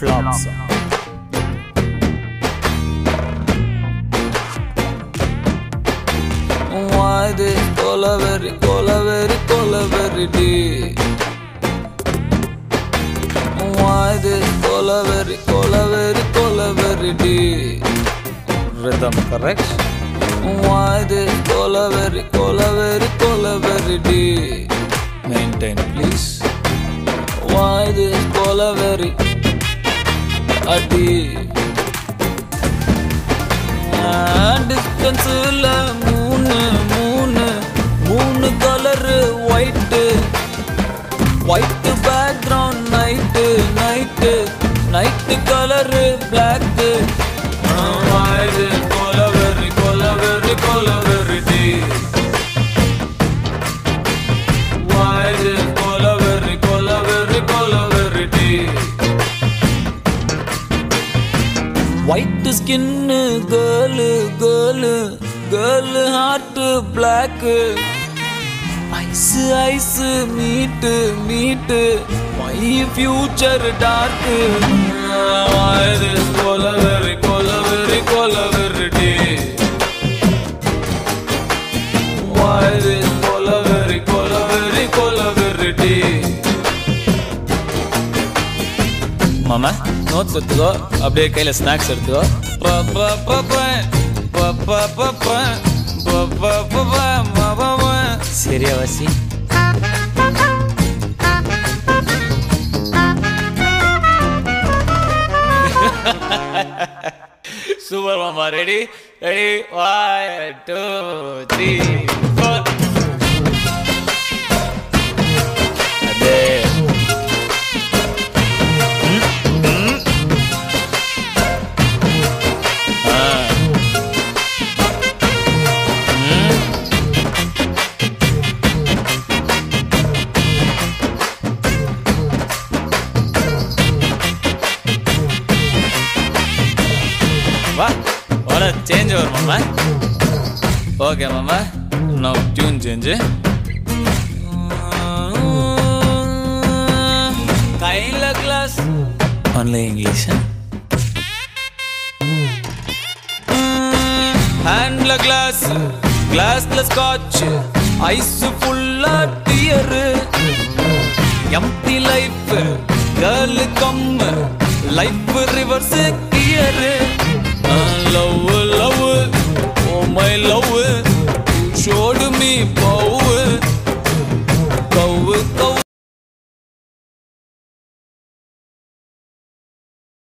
flop song. Why this colaveri, colaveri, colaveri D? Why this colaveri, colaveri, colaveri D? Rhythm correct? Why this colaveri, colaveri, colaveri D? Maintain please. Why this colaveri அடி. டிஸ்டன்ஸில் மூணு மூணு மூணு colour white white background night night night colour black white skin girl girl girl heart black eyes eyes meet meet my future torque இது கொலவெறி கொலவெறி கொலவெறி D இது கொலவெறி கொலவெறி கொலவெறி D மாமா நோட்ஸ் எடுத்துக்கோ அப்படியே கையில் ஸ்நாக்ஸ் எடுத்துக்கோ சரியா வாசி சூப்பர் மாமா ready ready one two three four மாமா வர சேஞ்ச் வரும் மாமா. ஓகே மாமா. நான் டியூன் சேஞ்சு கையில் கிளாஸ் ஒன்லி இங்கிலீஷ் ஹேண்ட்ல கிளாஸ் கிளாஸ்ல ஸ்காட்ச் ஐஸ் ஃபுல்லா tear empty life girl come life reverse gear lower